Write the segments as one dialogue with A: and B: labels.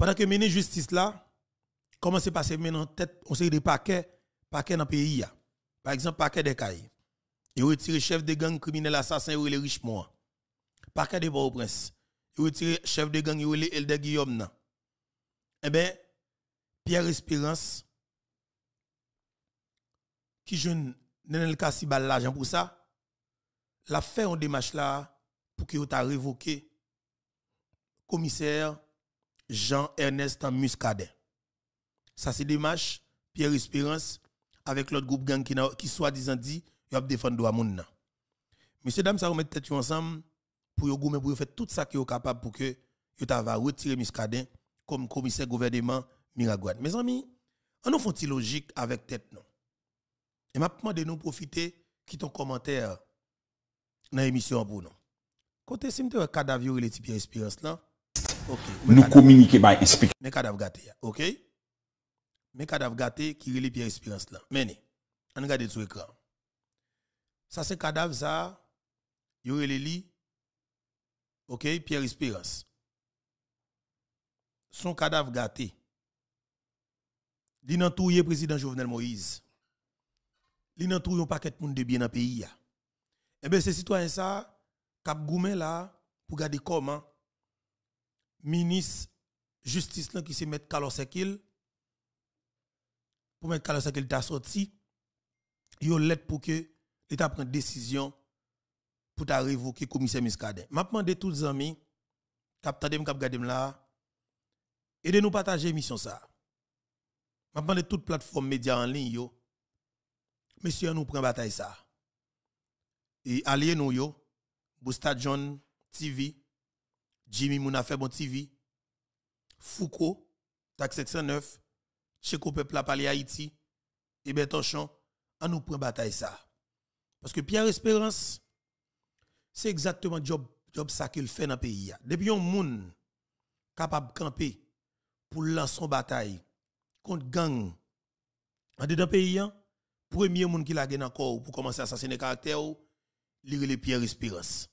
A: Pendant que mener justice là, comment c'est passé maintenant? Tête, on sait des paquets, paquets dans le pays. Par exemple, paquet des cailles. Il retiré chef de gang criminel assassin, il les Richemont. Paquet de Port-au-Prince. Il retiré chef de gang, il Elde Guillaume. Eh bien, Pierre Espérance, qui jeune Nenel Kassi bal l'argent pour ça, l'a fait un démarche là pour qu'il ait révoqué commissaire Jean-Ernest Muscadet. Ça c'est démarche Pierre Espérance avec l'autre groupe gang qui, qui soi-disant dit il a défendre droit moun Monsieur dames ça remet tête ensemble pour yo pour faire tout ça qui est capable pour que yo va retirer Muscadet comme commissaire gouvernement Miragouane. Mes amis, on nous font logique avec tête non? Et m'a demandé nous profiter qui ton commentaire dans l'émission pour nous. Côté un cadavre les types expérience là.
B: Nous communiquer by explique.
A: Mais cadavre gâté, OK? Mais cadavre gâté qui relève Pierre expérience là. Mais on regarde sur l'écran. Ça c'est cadavre ça yo li OK, Pierre Espérance. Son cadavre gâté. Li nan touye président Jovenel Moïse li nan yon paquet moun de bien dans pays Eh bien ces citoyens ça cap goumen là pour garder comment ministre justice là qui se met Carlos Sekil pour mettre Carlos Sekil ta sorti yo lettre pour que l'état prenne décision pour ta révoquer commissaire Miskade. M'a demandé tous les amis cap tande cap gade là nous partager émission ça. M'a demandé toute plateforme média en ligne yo Monsieur, nous prenons bataille ça. Et alliés nous yo, Busta John TV, Jimmy Mouna fait bon TV, Foucault, TAC 709, Cheko Peuple la Pali Haïti, et Bertochon, on nous prend bataille ça. Parce que Pierre Espérance, c'est exactement job job ça qu'il fait dans le pays. Depuis un monde capable de camper pour lancer une bataille contre gang en dedans pays, premier monde qui l'a gagné encore pour commencer à assassiner caractère lire les pierres espérance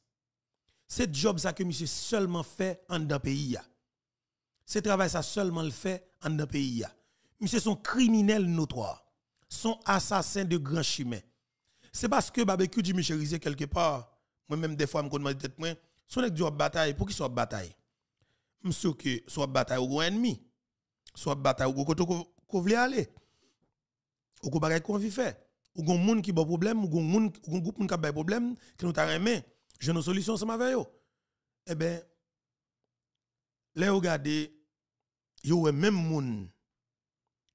A: c'est job ça que monsieur seulement fait en dans pays c'est travail ça seulement le fait en dans pays monsieur sont criminels notoires sont assassins de grands chemins c'est parce que barbecue dit Michel quelque part moi même des fois me demande tête moi son job job bataille pour qui soit bataille? Monsieur que soit bataille ou ennemi soit bataille ou côté qu'on veut aller. Ou qu'on bagay qu'on vit faire. Ou gon moun qui bon problème ou gon moun gon groupe moun qui a problème qui nous t'a remet je une solution ça avec yo eh ben les regarder yo même moun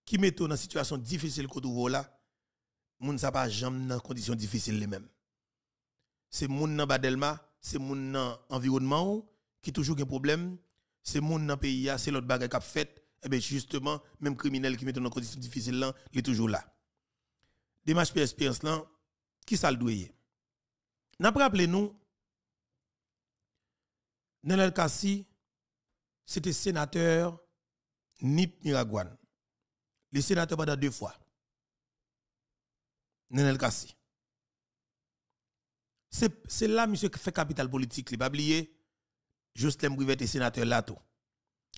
A: qui met dans situation difficile que tu là moun ça pas jamais dans condition difficile les mêmes. C'est moun nan badelma c'est moun nan environnement qui toujours un problème c'est moun nan pays c'est l'autre bagay qui a fait. Eh bien justement, même criminel qui met dans une condition difficile là, il est toujours là. Démarche expérience là, qui ça le doit N'a pas rappelé nous, Nenel Kassi, c'était sénateur Nip Miragouane. Le sénateur pendant deux fois. Nenel Kassi. C'est là, monsieur, qui fait capital politique. Il pas Justin Brivet et sénateur Lato.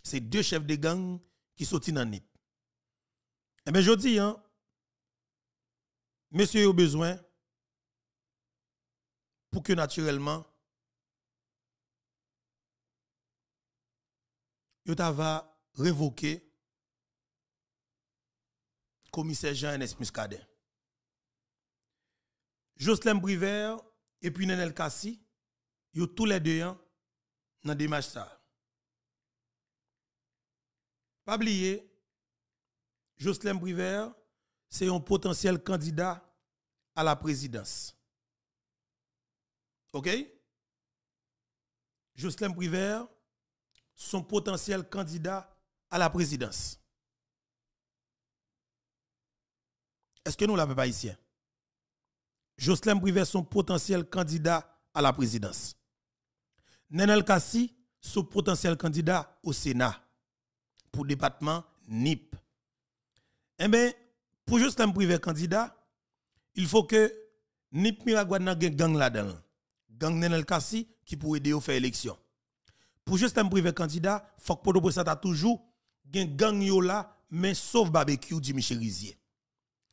A: C'est deux chefs de gang qui sont dans NIP. Eh bien, je dis, hein, monsieur a besoin pour que naturellement, il va révoquer commissaire Jean-Ernest Muscadet. Jocelyn Briver et puis Nenel Kassi, ils tous les deux hein, dans démarche ça. Pas oublier, Jocelyn Briver, c'est un potentiel candidat à la présidence. OK? Jocelyn Briver, son potentiel candidat à la présidence. Est-ce que nous l'avons pas ici? Jocelyn Briver, son potentiel candidat à la présidence. Nenel Kassi, son potentiel candidat au Sénat pour département NIP. Eh bien, pour un privé candidat, il faut que NIP Miragouane gang là-dedans. Gang Nenel Kassi qui pourrait aider à faire élection. Pour juste un privé candidat, faut que Podo a toujours gen gang mais sauf barbecue Michel Rizier.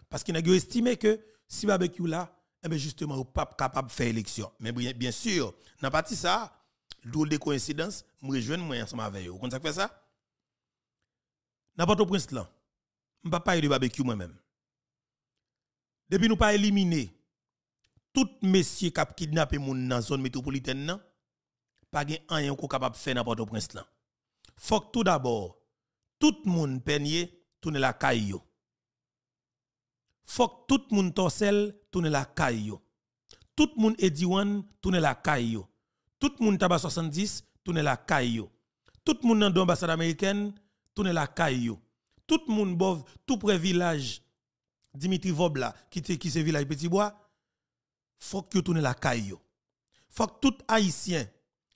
A: Parce qu'il a estimé que si barbecue là, eh bien justement, ou pas capable de faire élection. Mais bien, sûr, dans partie ça, d'où des coïncidences, je rejoindre moi ensemble avec eux. Vous comprenez ça? N'importe prince là, je ne pas de barbecue moi-même. Depuis nous pas éliminer tout messieurs qui ont kidnappé dans la zone métropolitaine, pas gen rien qu'on capable faire n'importe prince là. Faut tout d'abord, tout le monde peigne tourne la caille faut tout le monde torsel tourne la caille Tout le monde Ediwan tourne la caille Tout le monde tabac 70 tourne la caille Tout le monde dans l'ambassade américaine tourne la caille Tout le monde bov tout près village Dimitri Vobla qui qui ce village Petit Bois faut que tourne la caille Faut tout haïtien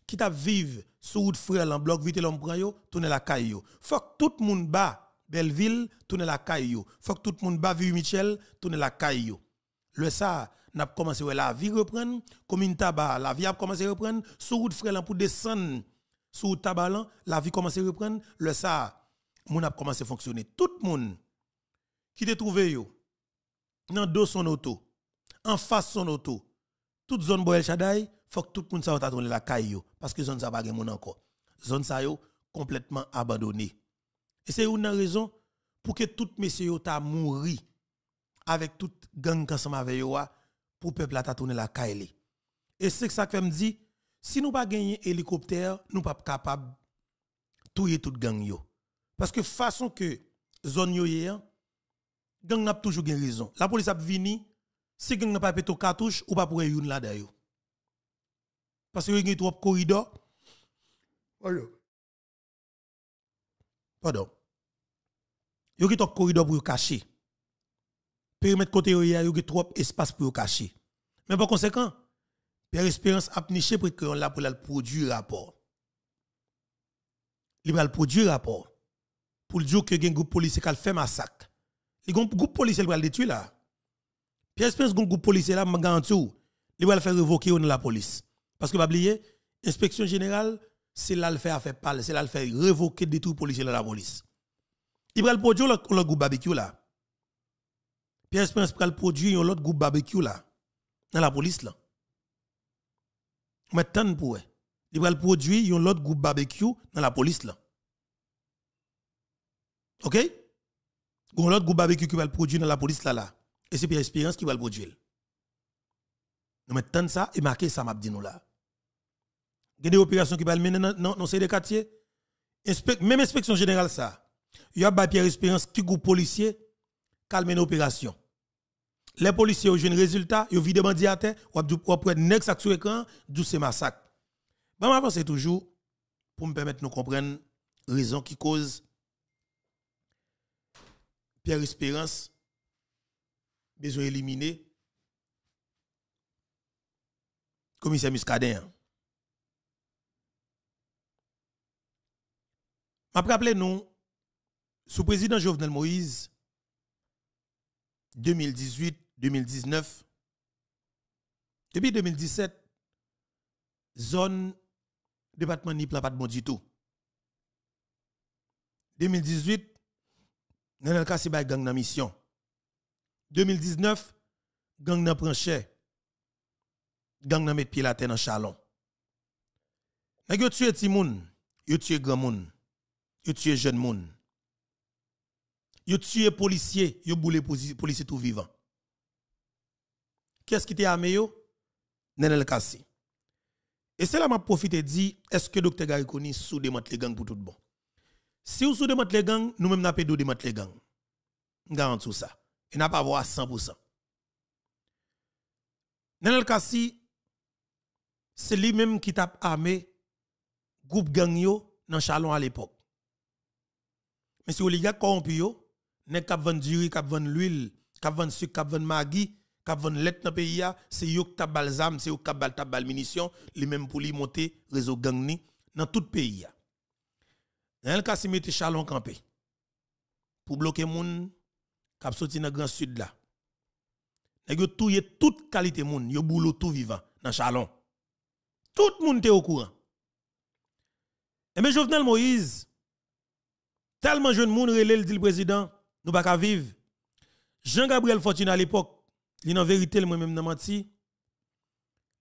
A: qui t'a vive sous route frère en bloc vite l'homme prend yo tourne la caille Faut tout le monde bas Belleville, tourne la caille. Faut tout le monde bat Michel, tourne la caille. Le ça, n'a commencé la vie reprendre, comme une tabac, la vie a commencé reprendre, sur route frère pour descendre, sur route tabac, la vie commencé à reprendre, le ça, mon a commencé à fonctionner. Tout le monde qui te trouvé yo, dans dos son auto, en face son auto, toute zone Boel Chadaï, faut que tout le monde sa tourner la caille parce que zone ça pas mon encore. Zone ça complètement abandonné. Et c'est une raison pour que tout messieurs ta mouri avec tout gang ensemble avec yo pour peuple ta tourner la caille. Et c'est ça que me dit si nous pas gagner hélicoptère, nous pas capable touyer tout gang yo. Parce que façon que zone yo gang n'a toujours gain raison. La police a vini si gang n'a pas pété cartouche ou pas pour une là d'ailleurs. Parce que y a trop corridor. Pardon. Yo qui top corridor pour cacher. Périmètre côté yo y a trop espace pour cacher. Mais par conséquent, Pierre Espérance a niché pour que là pour le produire rapport. Il va produire rapport pour dire que un groupe policier qui fait massacre. Il y a un groupe policier qui va le détruire là. Pierre Espérance un groupe policier là, je garantis, il va le faire révoquer dans la police. Parce que, pas oublier, inspection générale, c'est là le faire faire parler, c'est là le faire révoquer des tout policiers dans la police. Il va le produire le groupe barbecue là. Pierre Spence va le produire l'autre groupe barbecue là. Dans la police là. Maintenant pour il va le produire l'autre groupe barbecue dans la police là. OK? Un l'autre groupe barbecue qui va le produire dans la police là là. Et c'est Pierre Espérance qui va le produire. Nous mettons ça et marquer ça m'a dit nous là. Il y a des opérations qui vont mener dans, dans, ces quartiers. même inspection générale, ça. Il y a Pierre Espérance qui groupe policier calme une. Les policiers ont eu un résultat, ils ont des bandits à terre, ou après next sur écran, d'où c'est massacre. Bon, je pense toujours, pour me permettre de nous comprendre, raison qui cause Pierre Espérance besoin d'éliminer commissaire Muscadet. Je rappelle nous, sous président Jovenel Moïse, 2018-2019, depuis 2017, zone département Nipla pas de bon du tout. 2018, Nenel Kassi bay gang nan mission. 2019, gang nan prend Gang nan met pied la terre dans chalon. Nèg yo tué ti moun, yo tué grand moun. Yo tué jeune moun. Yo tué policier, yo boule policier tout vivant. Qu'est-ce qui était armé yo? Nenel Kassi. Et c'est là m'a profité dit est-ce que docteur Gariconi sous démante les gangs pour tout bon? Si vous sous démante les gangs, nous même n'a pas de démante les gangs. Garantis ça. Et n'a pas voir à 100%. Nenel Kassi c'est lui-même qui t'a armé groupe gang dans Chalon à l'époque. Mais si oligarque corrompu yo, ne kap vend du kap vend l'huile, kap vend sucre, kap vend maggi, kap vend lait dans pays c'est yo qui t'a balsam, c'est yo qui bal bal munition, li même pour li monter réseau gang ni dans tout pays Dans le cas si mette Chalon campé pour bloquer moun kap sorti dans grand sud là. Nèg yo touye toute qualité moun, yo boulot tout vivant dans Chalon. Tout le monde est au courant. Et mais Jovenel Moïse Tellement jeune monde relève dit le président, nous pas qu'à vivre. Jean-Gabriel Fortune à l'époque, il en vérité le moi-même nan menti.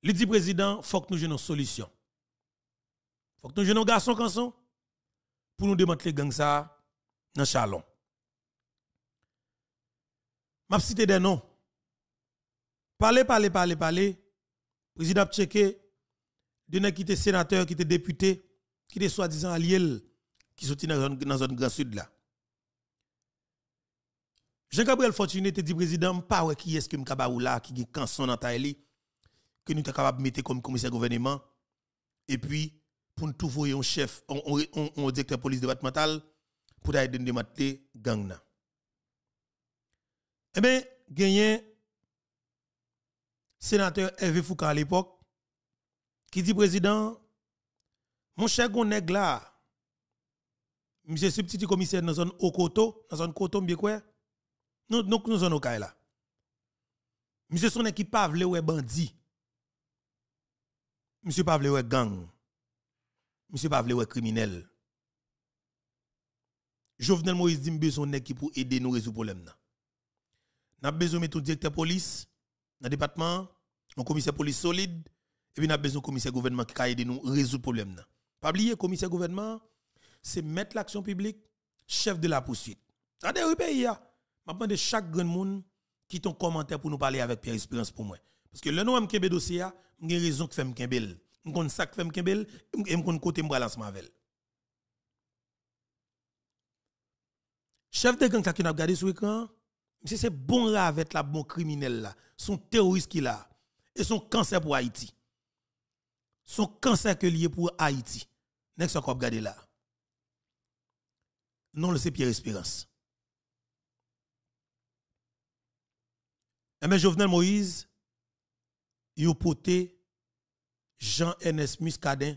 A: Il dit président, faut que nous ayons une solution. Faut que nous ayons un garçon pour nous démanteler gang ça dans Chalon. M'a cité des noms. Parler, parler, parler, parler. Président a de qui était sénateur, qui était député, qui était soi-disant allié, qui sont dans la zone Grand Sud là. Jean-Gabriel Fortuné était dit président, pas ouais qui est-ce que m'kaba là, qui est canson dans taille que nous sommes capables de mettre comme commissaire gouvernement, et puis pour nous trouver un chef, un, directeur police départemental, pour aider à démanteler gang. Eh bien, gagné sénateur Hervé Foucault à l'époque, qui dit président, mon cher Goneg là, monsieur substitut commissaire dans la zone Okoto, dans la zone Koto, bien quoi? Nous, nous, nous sommes au là. Monsieur son équipe pas vle ou bandit. Monsieur pas vle ou gang. Monsieur pas vle ou criminel. Jovenel Moïse dit besoin équipe pour aider nous résoudre problème N'a besoin mettre un directeur police dans département, un commissaire police solide et puis n'a besoin de commissaire gouvernement qui aider nous résoudre problème Pas oublier commissaire gouvernement c'est mettre l'action publique chef de la poursuite. Regardez le pays je demande chaque grand monde qui ton commentaire pour nous parler avec Pierre Espérance pour moi. Parce que le nom de dossier, j'ai raison que fait m'kembel. M'kon ça que fait m'kembel et m'kon côté m'balance mavel. Chef de gang qui n'a regardé sur l'écran, c'est bon avec la bon criminel là, son terroriste qu'il a et son cancer pour Haïti. Son cancer que lié pour Haïti. Next qu'on regarder là? Non, c'est Pierre Espérance. Eh bien, Jovenel Moïse, il a porté Jean-Ernest Muscadin,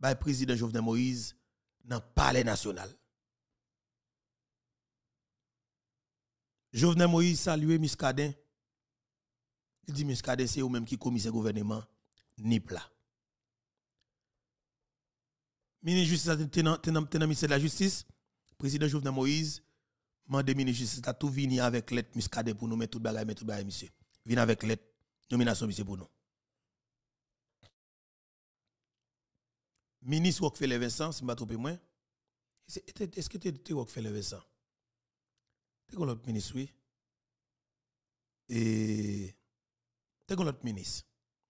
A: le président Jovenel Moïse, dans le palais national. Jovenel Moïse salue Muscadin. Il dit Muscadin, c'est eux-mêmes qui commissaire gouvernement, NIPLA. Ministre de la Justice, président Jovenel Moïse, mandé ministre justice a tout vini avec lettre muscadet pour nous mettre tout bagage mettre tout bagage monsieur. Vini avec lettre nomination monsieur pour nous. Ministre Rockefeller Vincent si ne me moins. Est-ce que tu Rockefeller Vincent? Tu es l'autre ministre oui. Et tu es l'autre ministre.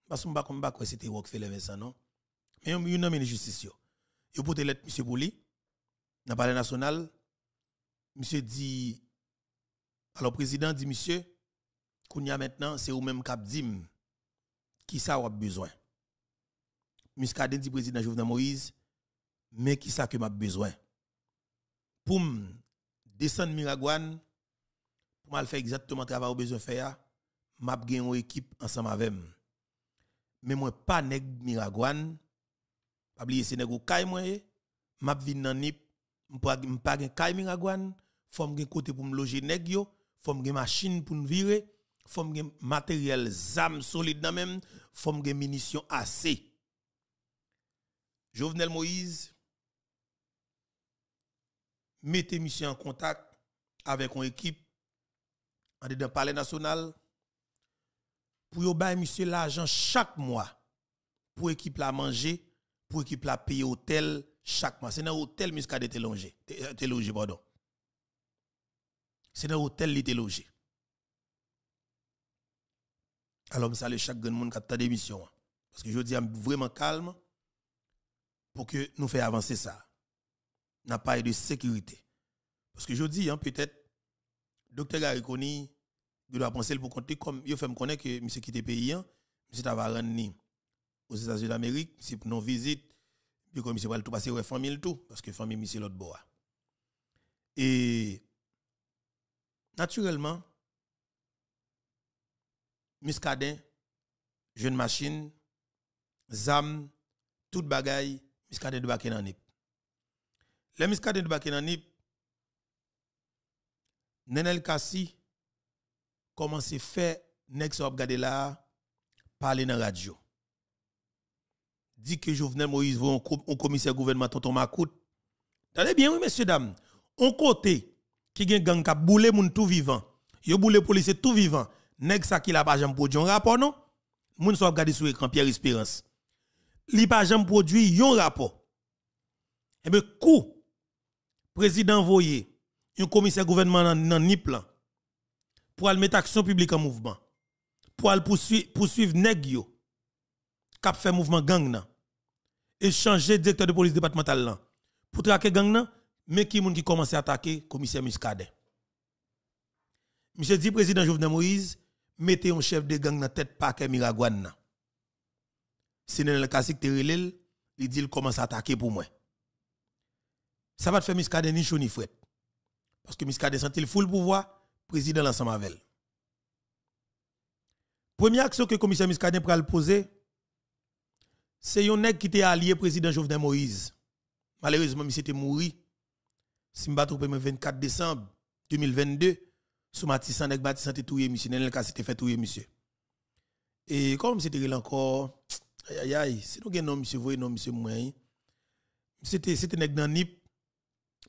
A: Parce que je ne sais pas si c'était Rockefeller Vincent non? Mais il y a un ministre justice yo il a lettre monsieur pour lui dans palais national monsieur dit, alors président dit, monsieur, qu'on maintenant, c'est au même cap dim, qui ça a besoin. Muscadet dit président Jovenel Moïse, mais qui ça que m'a besoin. Pour descendre Miragouane, pour mal faire exactement le travail que besoin faire, m'a gagné une équipe ensemble avec. Mais moi pas nèg Miragouane, pas oublier c'est kay moi, m'a vinn nan nip, m'pa gen kay pour me loger yo, faut machine pour me virer, matériel zam solide dans même, faut munitions assez. Jovenel Moïse mettez monsieur en contact avec une équipe en dedans palais national pour yo monsieur l'argent chaque mois pour équipe la manger, pour équipe la payer hôtel chaque mois. C'est dans hôtel Muscadet logé, te logé pardon c'est dans l'hôtel qui était logé. Alors, je salue chaque monde qui a ta démission. Hein. Parce que je dis vraiment calme pour que nous fassions avancer ça. N'a pas de sécurité. Parce que je dis, hein, peut-être, docteur Gariconi, il doit penser pour compter comme il fait me connaître que monsieur qui était payé, monsieur t'a rendre aux États-Unis d'Amérique, c'est pour nos visites, puis comme monsieur va tout passer aux famille tout, parce que famille monsieur l'autre bois. Et naturellement, Muscadin, jeune machine, ZAM, tout bagaille, Muscadin de baken nip. Les Muscadin de baken Nenel Kassi commence à faire, next à regarder parler dans la radio. Dit que Jovenel Moïse va un commissaire gouvernement Tonton Macoute. Tenez bien, oui, messieurs, dames. on côté qui gen gang ka boule moun tout vivant, yo boule policier tout vivant, nèg ça qui la pas jamais produit un rapport non? Moun so regarder sur écran Pierre Espérance. Li pas jamais produit un rapport. Eh bien coup président voyé un commissaire gouvernement dans NIP là pour aller mettre action publique en mouvement. Pour aller poursuivre poursuivre nèg k'ap fait mouvement gang nan. Et changer directeur de police départementale là pour traquer gang nan mais qui moun qui commence à attaquer commissaire Muscadet? Monsieur dit président Jovenel Moïse, mettez un chef de gang dans tête paquet Miragouane nan. Si dans le cas que il dit il commence à attaquer pour moi. Ça va te faire Muscadet ni chaud ni fouet. Parce que Muscadet sent il full pouvoir, président l'ensemble avec. Première action que le commissaire Muscadet pral poser c'est un nèg qui était allié président Jovenel Moïse. Malheureusement, il était mort si je me 24 décembre 2022, sous Matissan, nèg Matissan était touye monsieur, Nenel cas c'était fait touye monsieur. Et comme c'était encore aïe aïe aïe, si nous non monsieur voyez non monsieur moi. C'était nèg dans NIP.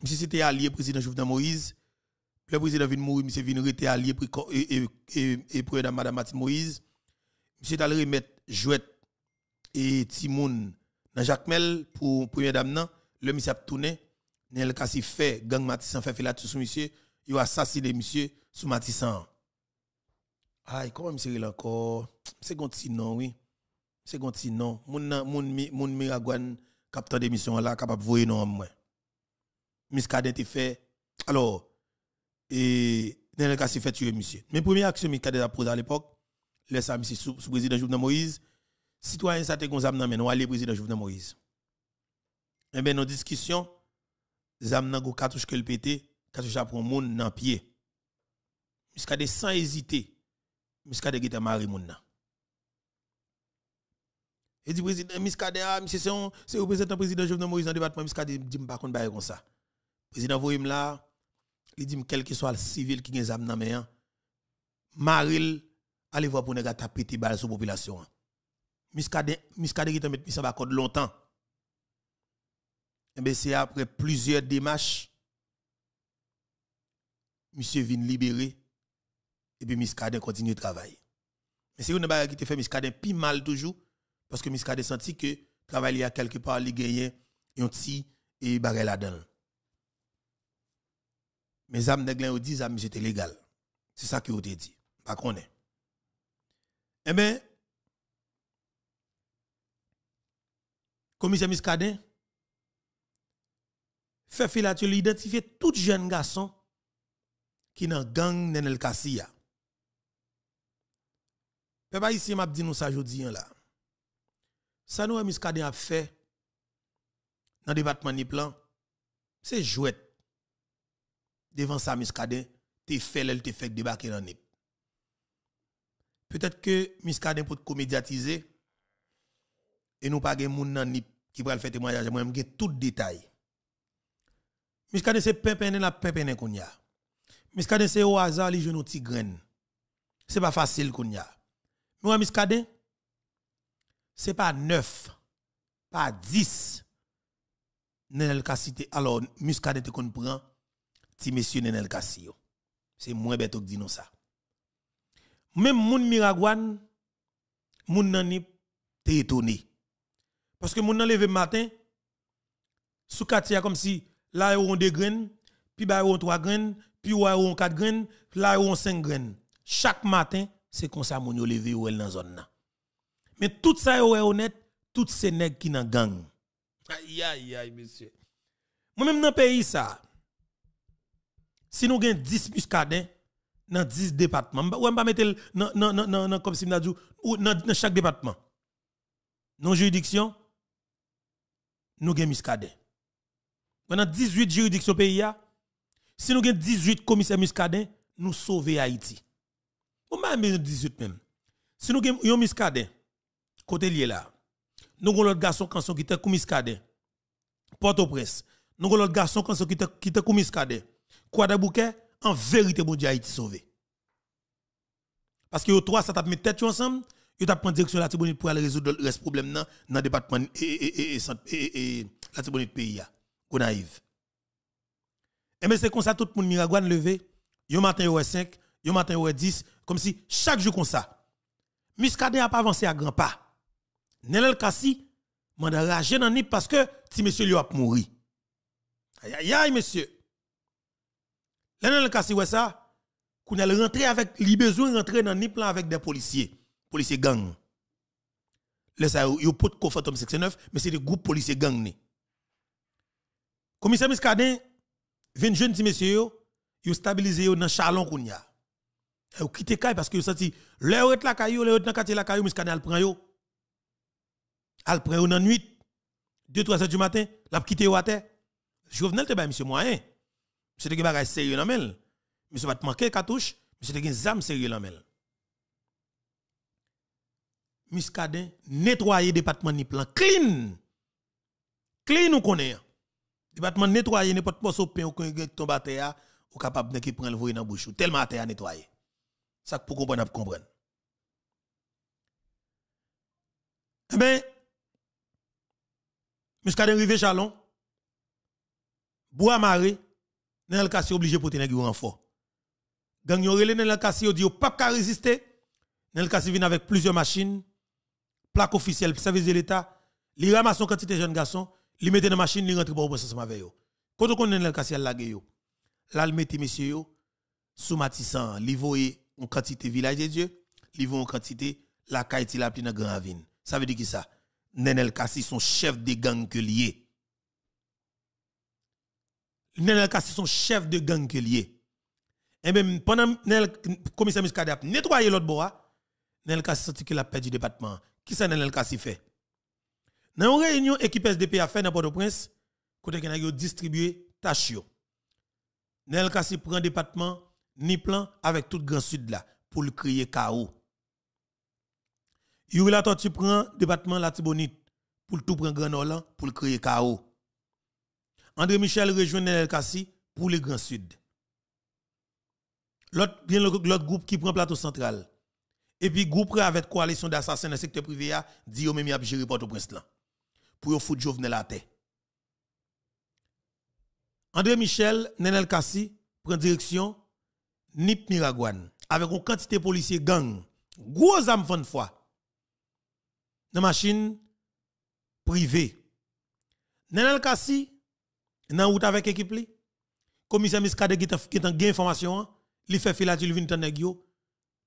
A: Monsieur c'était allié président Jovenel Moïse. Le président vient mourir, monsieur vient rester allié et et madame Martine Moïse. Monsieur allé remettre jouet et Timoun dans Jacques pour première dame nan, le monsieur a tourné Nel Kassi fait gang Matissan fait filat sous monsieur, il a assassiné monsieur sous Matissan. Aïe, comment monsieur il encore? C'est gonti non oui. C'est gonti non. Moun moun moun Miragouane capteur d'émission là capable voyer non moi. Miskade te fait alors et Nel Kassi fait tuer monsieur. Mais première action Miskade a posé à l'époque, laisse monsieur sous, sous président Jovenel Moïse, citoyen ça te gonzam nan men, aller président Jovenel Moïse. Eh bien, nos discussions, zam nan go cartouche que le pété, cartouche pour moun nan pied. Miskade sans hésiter, miskade gita mari moun nan. Et dit président miskade ah monsieur c'est représentant président Jovenel Moïse dans département miskade dit pas kon baye comme ça. Président voyim là, il dit quel que soit le civil qui gen zam nan men, maril allez voir pour ne gata pété balle sur population. Miskade miskade gita met ça ba code longtemps. Eh c'est après plusieurs démarches, monsieur vient libérer et puis Miskadin continue de travailler. Mais c'est une qui te fait Miskadin plus mal toujours parce que Miskadin senti que travailler à quelque part, il gagne un petit et bagarre là-dedans. Mais âmes nèglen ont dit âmes c'était légal. C'est ça que vous dit. Pas qu'on est. Eh bien, commissaire Miskadin fait filature identifier tout jeune garçon qui dans gang Nenel Kassia. Papa ici m'a dit nous ça aujourd'hui là. Ça nous Miskade a fait dans le département ni plan c'est jouet. Devant ça Miskade te fait elle te fait débarquer dans Nip. Peut-être que Miskade pour comédiatiser et nous pas gen moun nan Nip qui va faire témoignage moi j'ai tout détail. Miskade se pepene la pepene kounya. Miskade se au hasard li jeune ti graine. C'est pas facile kounya. Moi miskade c'est pas neuf, pas dix. Nenel Kassite. Alors, miskade te kon prend ti monsieur Nenel Kassio. C'est moins bête que dit non ça. Même moun Miragouane, moun nani te étonné. Parce que nan levé matin, sous katia comme si là ils ont deux graines, puis bah ils ont trois graines, puis ils ont quatre graines, là ils ont cinq graines. Chaque matin, c'est comme ça moun yo levé ou dans zone là. Mais tout ça est honnête, tout ces nèg qui nan gang. Aïe aïe aïe monsieur. Moi même dans pays ça. Si nous avons 10 muscadins dans 10 départements, ou pas mettre dans dans dans comme si dans chaque département. Nos juridictions nous avons muscadins. Pendant 18 juridictions pays, si nous avons 18 commissaires muscadins, nous sauvons Haïti. Ou même 18 même. Si nous avons un côté lié là, nous avons l'autre garçon quand qui était muscadin. Port-au-Prince. Nous avons l'autre garçon quand qui était qui était muscadin. Quoi de bouquet, en vérité, mon Dieu, Haïti sauvé. Parce que les trois, ça t'a mis tête ensemble, ils t'a pris direction la Tibonite pour aller résoudre le problème dans le département et, la Tibonite pays qu'on naïve. Et mais c'est comme ça tout le monde Miragouane levé. Yo matin yo 5, yo matin yo 10, comme si chaque jour comme ça. Muscadet a pas avancé à grand pas. Nenel Kassi m'a ragé dans nip parce que si monsieur lui a mouru. Aïe aïe aïe monsieur. Nenel Kassi ouais ça, qu'on a rentré avec besoin rentrer dans nip là avec des policiers, policiers gang. Là ça yo ko Phantom 69 mais c'est des groupes policiers gang. Commissaire Muscadet 20 jeunes ti monsieur yo, stabilisé dans chalon kounya. Yo quitté kay parce que yo senti leur est la caillou, leur est dans quartier la caillou Muscadet al prend yo. Al prend yo dans nuit 2 3 heures du matin, l'a quitté yo à terre. Jovenel te ba monsieur moyen. Monsieur te gen bagay sérieux nan mel. Monsieur va te manquer cartouche, monsieur te gen zam sérieux nan mel. Muscadet nettoyer département ni plan clean. Clean ou connaît. Département nettoyer n'importe quoi au pain ou tombe à terre ou capable de prendre le voyer dans bouche tellement à terre nettoyer. Ça pour comprendre comprendre. Eh ben Muscadet arrivé Chalon. Bois maré, Nenel Kassi obligé pour tenir renfort. Gang yo relé Nenel Kassi dit pas ka résister. Nenel Kassi vient avec plusieurs machines, plaque officielle service de l'État, li ramasse son quantité de jeunes garçons, li mette dans machine, li rentre pour au ensemble avec yo. Quand on Nenel Kassi la yo. Là, il mette monsieur yo sous Matissan, li voye en quantité village de Dieu, li voye en quantité la Kaiti la dans Grand Ravine. Ça veut dire qui ça? Nenel Kassi son chef de gang que lié. Nenel Kassi son chef de gang que lié. Et même pendant Nenel commissaire Muscadet a nettoyé l'autre bois, Nenel Kassi qu'il a perdu le département. Qui ça Nenel Kassi fait? Dans une réunion équipe SDP a fait dans Port-au-Prince, côté qu'il a distribué tâches. Nenel Kassi prend département ni plan avec tout grand sud là pour le créer chaos. Yuri la tu prend département la Tibonite pour tout prendre Grand Nord pour le créer chaos. André Michel rejoint Nenel Kassi pour le Grand Sud. L'autre l'autre groupe qui prend plateau central. Et puis groupe avec coalition d'assassins dans le secteur privé a dit yo même y a gérer Port-au-Prince là. Pour foutre Jovenel la terre. André Michel, Nenel Kassi prend direction Nip Miragouane avec une quantité de policiers gang, gros âme de fois. Dans machine privée. Nenel Kassi dans route avec équipe li. Commissaire Miskade qui qui a gain information, li fait filature tan nèg yo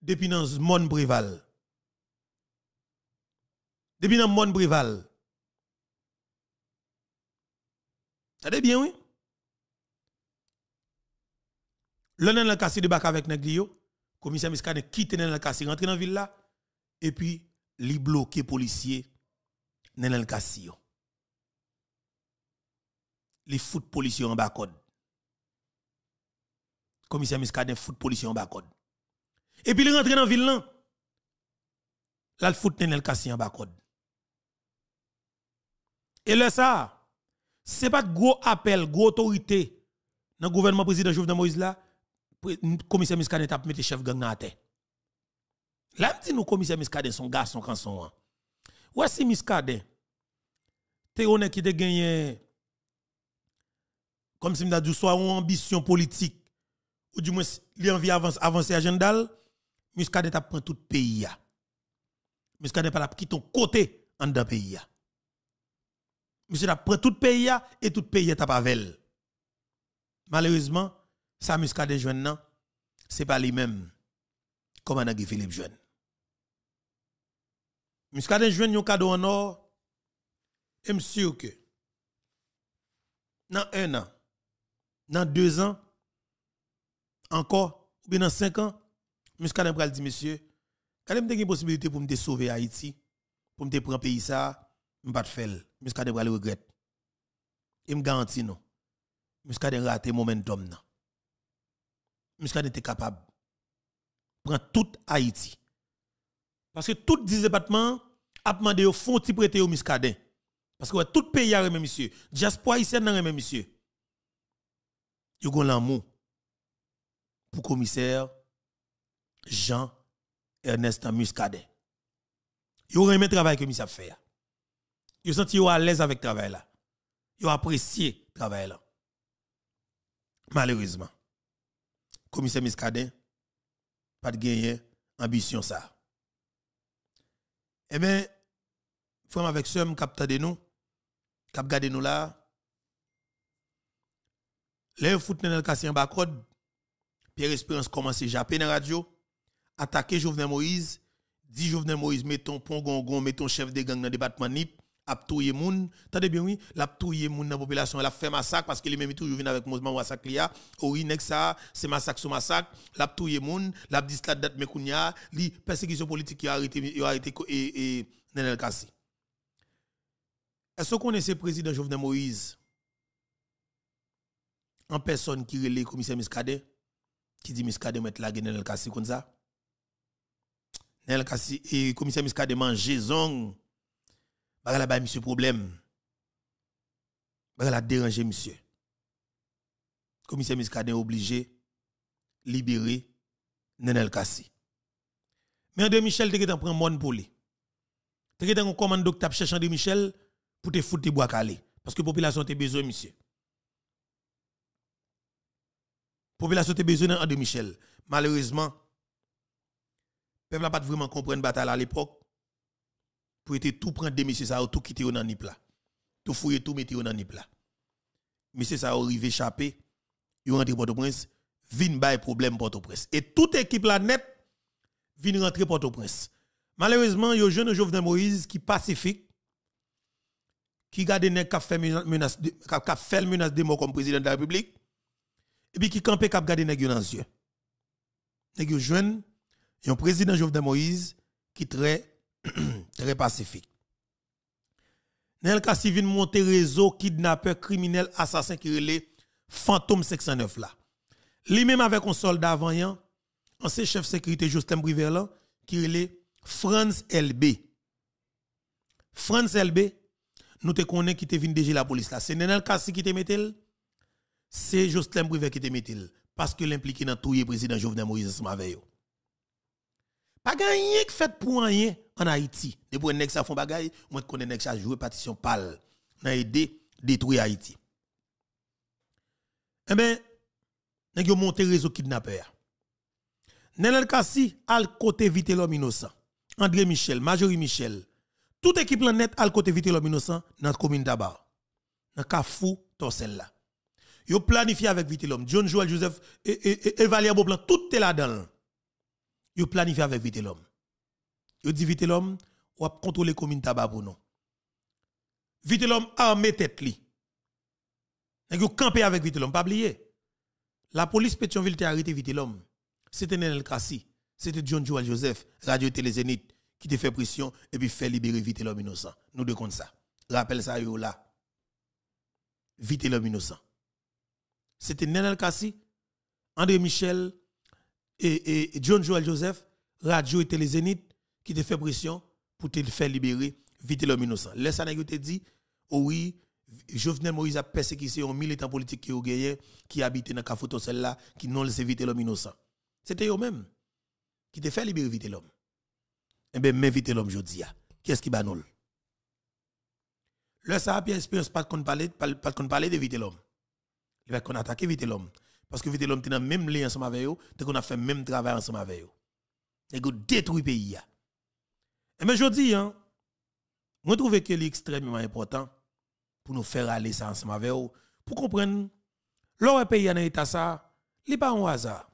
A: depuis dans Mon Breval. Depuis dans Mon Breval. Ça bien oui? Le nan la kassi de bak avec nèg yo, commissaire Miskade quitte nan la kassi rentre dans ville là et puis li bloqué policier nan la kassi yo les foot policiers en bas code. Commissaire Miskadin foot policiers en bas code. Et puis il rentre dans la ville là. Là le foot Nenel Kassi en bas. Et là ça, c'est pas de gros appel, gros autorité dans le gouvernement président Jovenel Moïse là, commissaire Miskadin t'a mis chef gang dans terre. Là, dit nous commissaire Miskadin son garçon quand son. Ouais si Miskadin t'es honnête qui te gagné comme si m'a dit soit une ambition politique ou du moins li envie avancer avancer agenda Muscadet a prend tout pays ya. Muscadet pas quitter ton côté en dans pays Monsieur a prend tout pays ya et tout pays est pavel. Malheureusement ça Muscadet jeune non c'est pas lui même comme a Philippe jeune? Muscadet jeune un cadeau en or et sûr que dans un an dans deux ans, encore, ou bien dans cinq ans, M. Kadem dit, monsieur, quand même une possibilité pour me sauver Haïti, pour me prendre pays ça, ne pas faire. M. Kadem le regrette. Et me garantit non. M. Kadem raté momentum non. M. Kadem était capable prendre tout Haïti. Parce que tout 10 départements a demandé au fond de prêter au Muscadet. Parce que tout pays a remis monsieur. Diaspora ici n'a remis monsieur yo gon l'amour pour commissaire Jean Ernest Muscadet. Yo le travail que monsieur a fait. Yo senti yo à l'aise avec travail là. Yo apprécié travail là. Malheureusement, commissaire Miskadin, pas de gagner ambition ça. Eh bien, frère avec soeur, cap de nous, cap gade nous là. Les foot dans le Cassien Bacode, Pierre Espérance commence à dans la radio, attaquer Jovenel Moïse, dit Jovenel Moïse, mettons pont gongon, mettons chef de gang dans le département NIP, ap touye moun, tade bien oui, la touye moun dans la population, la fait massacre parce que les mêmes toujours viennent avec mouvement massacre liya, oui nek ça, c'est massacre sur massacre, la touye moun, la dit la date mekounya, li persécution politique qui a arrêté a arrêté et et Nenel Kassi. Est-ce vous connaissez président Jovenel Moïse? En personne qui relève commissaire Miskade qui dit Miskade mettre la Nenel Kassi comme ça? Nenel Kassi et commissaire Miskade mange zong Bagala ba monsieur problème. Bagala déranger monsieur. Commissaire Miskadin obligé libérer Nenel Kassi. Mais André Michel te prend monde pour lui. Te un commando qui t'a cherché André Michel pour te foutre bois calé parce que la population te besoin monsieur. Population te besoin d'André Michel. Malheureusement, peuple n'a pas vraiment compris la bataille à l'époque. Pour être tout prendre des messieurs ça tout quitter dans nip là. Tout fouiller tout mettre dans nip là. Monsieur ça arrive échappé. Il rentre Port-au-Prince vinn bay problème Port-au-Prince. Et toute équipe là net vinn rentrer Port-au-Prince. Malheureusement yo jeune Jovenel Moïse qui pacifique qui garde nèg qui fait menace qui fait menace de mort comme président de la République et puis qui campé cap garder nèg dans yeux. Nèg yo jeune un président Jovenel Moïse qui très très pacifique. Nel Kassi vient monter réseau kidnappeur criminel assassin qui relait Fantôme 609 là. Lui-même avec un soldat avant ancien chef sécurité Justin Briverlan qui relait Franz LB. Franz LB, nous te connaissons qui te venu déjà la police là. C'est Nenel Kassi qui te mettel. C'est Justin Briver qui te mettel parce que l'impliqué dans tout le président Jovenel Moïse avec Pas gagné que fait pour rien en Haïti. Depuis que ça font bagay, moi connais nèg ça jouer partition pâle n'a aidé détruire Haïti. Eh ben nèg yo monté réseau kidnappeur. Nenel Kassi al côté vite l'homme innocent. André Michel, Majorie Michel. Toute équipe la net al côté vite l'homme innocent dans la commune d'Abar. Dans Kafou Torsel là. Yo planifié avec vite l'homme. John Joel Joseph et, et, et, Valérie Boblan tout est là-dedans. Yo planifié avec vite l'homme. Yo dit vite l'homme, ou a contrôler commune tabac pour nous. Vite l'homme armé tête li. Yo campé avec vite l'homme, pas oublier. La police Pétionville t'a arrêté vite l'homme. C'était Nenel Kassi, c'était John Joel Joseph, Radio Télé Zénith qui te fait pression et puis fait libérer vite l'homme innocent. Nous de compte ça. Rappelle ça yo là. Vite l'homme innocent. C'était Nenel Kassi, André Michel et, et John Joel Joseph, Radio et Télé Zénith qui te fait pression pour te faire libérer vite l'homme innocent. Laisse ça te dit, oh oui, Jovenel Moïse a persécuté un militant politique qui a gagné, qui habitait dans Kafoto celle-là, qui non laissé vite l'homme innocent. C'était eux-mêmes qui te fait libérer vite l'homme. Eh bien, mais vite l'homme, je dis, qu'est-ce qui banol? Le ça, Pierre Espérance, pas qu'on parler, pas de vite l'homme. Il va qu'on attaque vite l'homme. Parce que vite l'homme, tu dans même lien ensemble avec eux, qu'on a fait même travail ensemble avec eux. Et que détruit le pays. Et mais je dis, hein, moi trouve que c'est extrêmement important pour nous faire aller ça ensemble avec vous, pour comprendre, le pays dans l'état ça, il pas un hasard.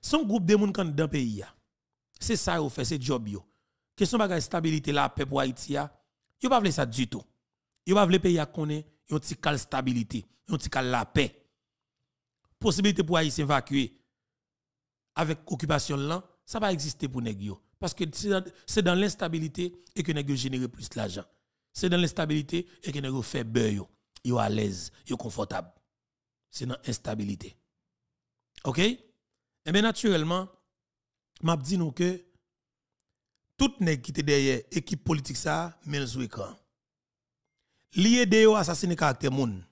A: Son groupe de monde dans le pays. C'est ça vous fait, c'est job. Question de stabilité la paix pour Haïti, yo pas ça du tout. Yo pas le pays à connaître une petite stabilité, une petite la paix. Possibilité pour Haïti s'évacuer avec occupation là, ça va exister pour nèg parce que c'est dans l'instabilité et que nous génère plus d'argent. C'est dans l'instabilité et que nous fait beurre. Yo à l'aise, yo confortable. C'est dans l'instabilité. OK? Et eh bien naturellement, m'a dit que tout nèg qui était derrière équipe politique ça men sous écran. Lié de yo assassiner caractère moun.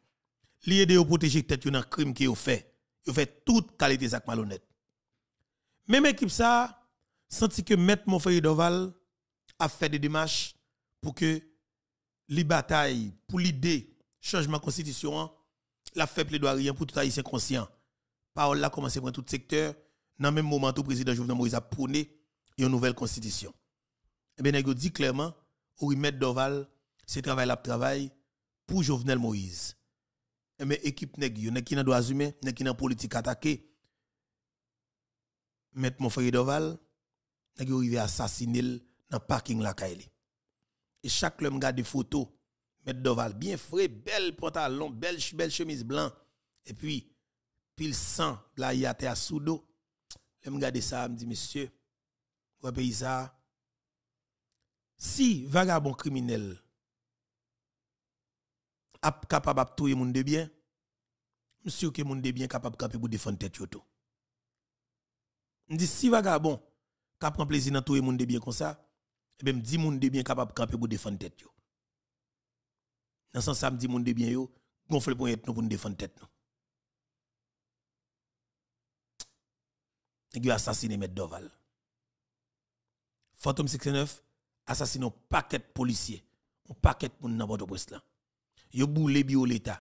A: Lié de yo protéger tête dans crime qui yo fait. Yo fait toute qualité sak malhonnête. Même équipe ça senti que Maître Monfeuille Doval a fait des démarches pour que les batailles, pour l'idée, changement constitution, la fait plaidoyer pour tout haïtien conscient. parole là commencé prendre tout secteur. Dans le même moment, le président Jovenel Moïse a prôné une nouvelle constitution. Eh bien, il dit clairement, remettre Doval, c'est travail la travail pour Jovenel Moïse. Bien, équipe nèg yo, qui nan droits humains, nèg qui nan politique attaqué. Mettre mon frère Doval, nèg yo arrivé assassiner dans parking la Kaili. Et chaque homme garde des photos, Doval bien frais, belle pantalon, belle belle chemise blanc et puis pile sang, la yate à soudo. Je me garde ça, me dit monsieur, vous pays ça? Si vagabond criminel capable de tuer moun de bien, monsieur que moun de bien capable de défendre tête yo dit si vagabond qui prend plaisir dans tuer moun de bien comme ça, et bien dit moun de bien capable de camper pour défendre tête yo. Dans ce sens ça me moun de bien yo gonfle pour être pour défendre tête nous. Il a assassiné M. Doval. Phantom 69 assassiné un paquet de policiers, un paquet de monde là. Yo boule bio l'État.